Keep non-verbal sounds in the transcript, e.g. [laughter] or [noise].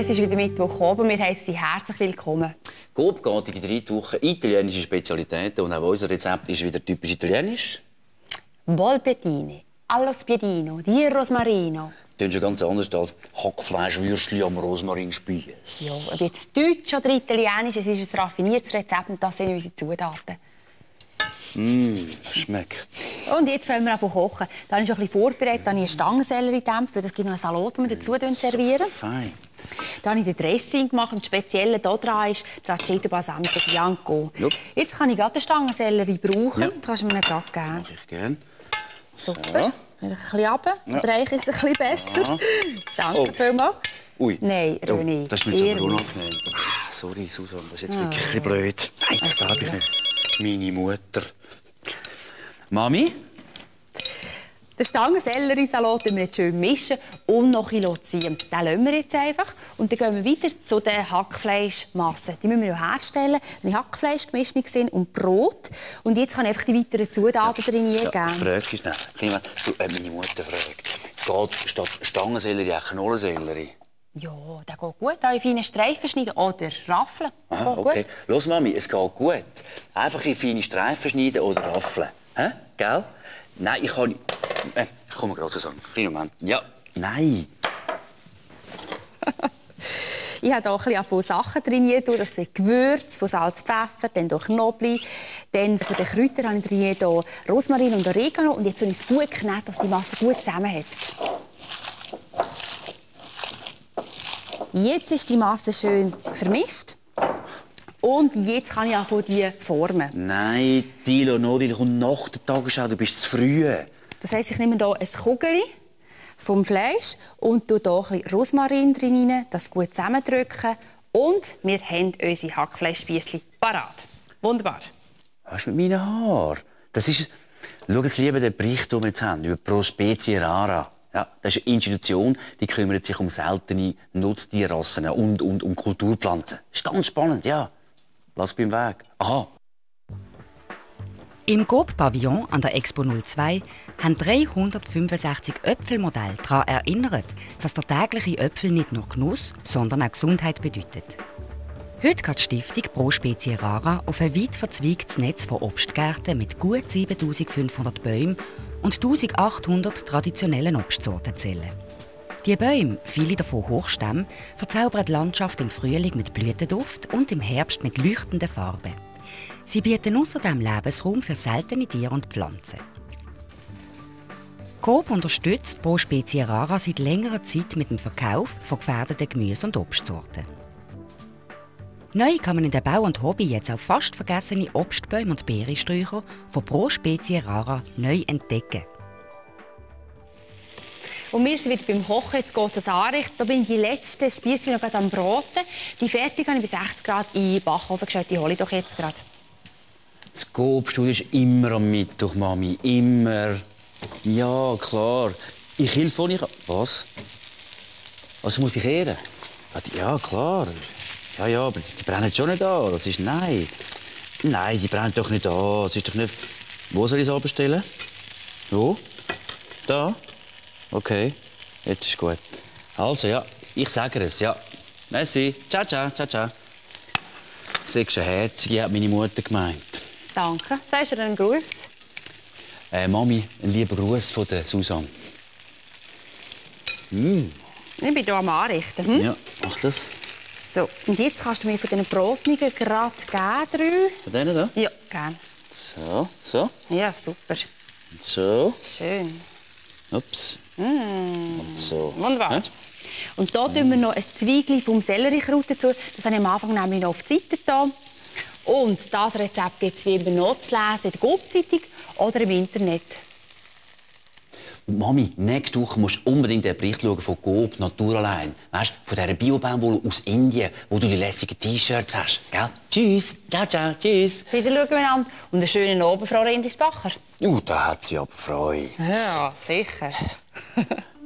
Es ist wieder Mittwoch oben. Wir heißen Sie herzlich willkommen. Coop geht in die drei Wochen italienische Spezialitäten und auch unser Rezept ist wieder typisch italienisch. Volpettine, allo spiedino, di rosmarino. Das schon ganz anders als Hackfleischwürstchen am Rosmarinspieß. Ja, ob jetzt Deutsch oder Italienisch, es ist ein raffiniertes Rezept und das sind unsere Zutaten. Mmh, schmeckt. Und jetzt wollen wir einfach kochen. Da habe ich schon ein bisschen vorbereitet. Da habe ich einen Stangensellerie-Dämpfer. Das gibt noch einen Salat, den wir dazu servieren. Fein. Da habe ich den Dressing gemacht. Und das Spezielle dran ist der Aceto Balsamico Bianco. Jupp. Jetzt kann ich gerade den Stangensellerie brauchen. Ja. Du kannst mir ihn gerade geben. Mach ich gern. Super. So. Ein bisschen runter. Ja. Der Bereich ist ein bisschen besser. Ja. Danke Oh. vielmals. Ui. Nein, Oh, René. das ist mir jetzt aber unangenehm. Ah, Sorry, Susan, das ist jetzt wirklich ein bisschen blöd. Nein, das darf ich nicht. Meine Mutter. Mami? Den Stangenselleriesalat mischen wir jetzt schön mischen und noch ein bisschen ziehen. Den lassen wir jetzt einfach. Und dann gehen wir weiter zu den Hackfleischmassen. Die müssen wir ja herstellen. Die Hackfleischgemischung sind und Brot. Und jetzt kann ich einfach die weiteren Zutaten drin Ja, fragst du schnell. Klima, du, äh, meine Mutter fragt. Geht statt Stangensellerie auch Knollensellerie? Ja, der geht gut. Auch in feine Streifen schneiden oder raffeln. Ah, okay. gut. Los, Mami, es geht gut. Einfach in feine Streifen schneiden oder raffeln. Hä? Gell? Nein, ich kann nicht. Äh, ich komme gerade zusammen. Kleinen Moment. Ja. Nein. [laughs] Ich habe hier ein bisschen von Sachen trainiert. Das sind Gewürze, von Salz, Pfeffer, dann durch Knoblauch. Dann von den Kräutern habe ich trainiert hier Rosmarin und Oregano. Und jetzt habe ich es gut geknetet, dass die Masse gut zusammenhält. Jetzt ist die Masse schön vermischt. Und jetzt kann ich anfangen, die formen. Nein, Dilo, no, die kommt nach der Tagesschau. Du bist zu früh. Das heisst, ich nehme hier ein Kugel vom Fleisch und tue hier ein bisschen Rosmarin drin, das gut zusammendrücken. Und wir haben unsere Hackfleischspießchen parat. Wunderbar. Was ist mit meinen Haaren? Das ist... Schau jetzt lieber den Bericht, den wir jetzt haben, über Pro Specie Rara. Ja, das ist eine Institution, die kümmert sich um seltene Nutztierrassen und, und um Kulturpflanzen. Das ist ganz spannend, ja. Lass beim Weg. Aha, Im Coop-Pavillon an der Expo 02 haben 365 Äpfelmodelle daran erinnert, dass der tägliche Äpfel nicht nur Genuss, sondern auch Gesundheit bedeutet. Heute geht die Stiftung Pro Specie Rara auf ein weit verzweigtes Netz von Obstgärten mit gut 7500 Bäumen und 1800 traditionellen Obstsorten zählen. Die Bäume, viele davon Hochstämme, verzaubern die Landschaft im Frühling mit Blütenduft und im Herbst mit leuchtenden Farben. Sie bieten außerdem Lebensraum für seltene Tiere und Pflanzen. Coop unterstützt Pro Specie Rara seit längerer Zeit mit dem Verkauf von gefährdeten Gemüse- und Obstsorten. Neu kann man in der Bau und Hobby jetzt auch fast vergessene Obstbäume und Beerensträucher von Pro Specie Rara neu entdecken. Und wir sind wieder beim Kochen. Jetzt geht das anrichten. Da bin ich die letzten Spießchen noch am Braten. Die fertig habe ich bei 60 Grad in den Backofen gestellt. Die hole ich doch jetzt gerade. Das Coop-Studio ist immer am Mittwoch, Mami. Immer. Ja, klar. Ich helfe, ich... Was? Was muss ich ehren? Ah, Ja, klar. Ja, ja, aber die, die brennen schon nicht an. Das ist... Nein. Nein, die brennen doch nicht an. Das ist doch nicht... Wo soll ich es abstellen? Wo? Da? Okay. Jetzt ist gut. Also, ja. Ich sage es, ja. Merci. Ciao, ciao, ciao, ciao. Sechs Herzige, hat meine Mutter gemeint. Danke. Sagst du einen Gruß? Äh, Mami, ein lieber Gruß von der Susanne. Ich bin hier am Anrichten. Hm? Ja, mach das. So, und jetzt kannst du mir von diesen Brotnigen gerade geben, drei. Von denen da? Ja, gerne. So, so, Ja, super. so. Schön. Ups. Und so. Wunderbar. Hä? Und hier tun wir noch ein Zweigchen vom Selleriekraut dazu. Das habe ich am Anfang nämlich noch auf die Seite getan. Und das Rezept gibt es wie immer noch zu lesen in der Coop-Zeitung oder im Internet. Mami, nächste Woche musst du unbedingt den Bericht schauen von Coop Naturalein. Weißt von dieser Bio-Baumwolle aus Indien, wo du die lässigen T-Shirts hast. Gell? Tschüss. Ciao, ciao. Tschüss. Wieder schauen wir an. Und einen schönen Abend, Frau Rindisbacher. Uh, da hat sie aber Freude. Ja, sicher. [laughs]